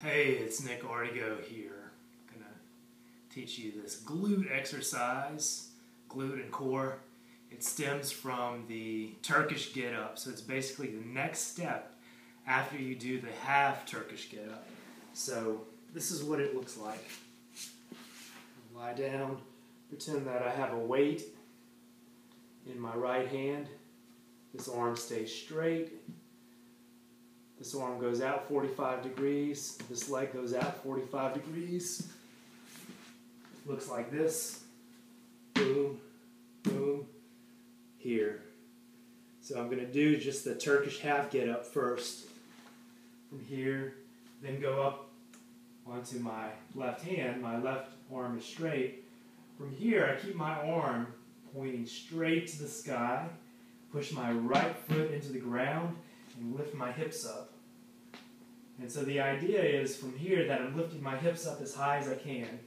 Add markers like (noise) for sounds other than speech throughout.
Hey, it's Nick Ortego here. I'm gonna teach you this glute exercise, glute and core. It stems from the Turkish get up, so it's basically the next step after you do the half Turkish get up. So this is what it looks like. Lie down, pretend that I have a weight in my right hand. This arm stays straight. This arm goes out 45 degrees. This leg goes out 45 degrees. Looks like this. Boom, boom, here. So I'm going to do just the Turkish half get up first. From here, then go up onto my left hand. My left arm is straight. From here, I keep my arm pointing straight to the sky. Push my right foot into the ground and lift my hips up. And so the idea is from here that I'm lifting my hips up as high as I can.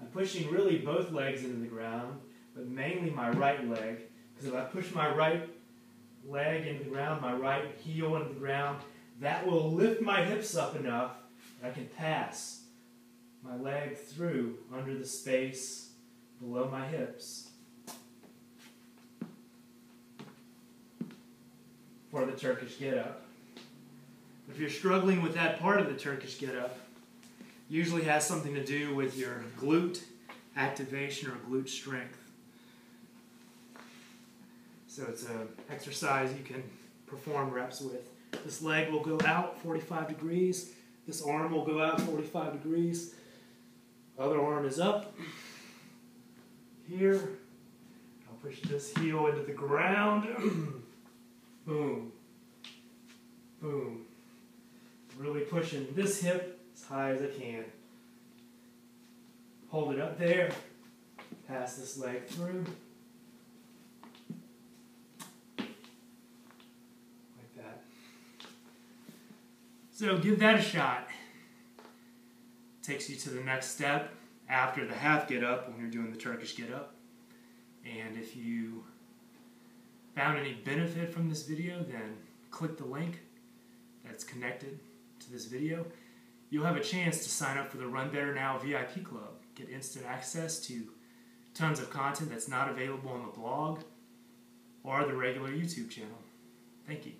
I'm pushing really both legs into the ground, but mainly my right leg. Because if I push my right leg into the ground, my right heel into the ground, that will lift my hips up enough that I can pass my leg through under the space below my hips the Turkish get up. If you're struggling with that part of the Turkish get up, usually has something to do with your glute activation or glute strength. So it's an exercise you can perform reps with. This leg will go out 45 degrees. This arm will go out 45 degrees. Other arm is up. Here. I'll push this heel into the ground. (clears throat) Boom. Boom really pushing this hip as high as I can. Hold it up there, pass this leg through. Like that. So give that a shot. Takes you to the next step after the half get up when you're doing the Turkish get up. And if you found any benefit from this video, then click the link that's connected to this video, you'll have a chance to sign up for the Run Better Now VIP Club. Get instant access to tons of content that's not available on the blog or the regular YouTube channel. Thank you.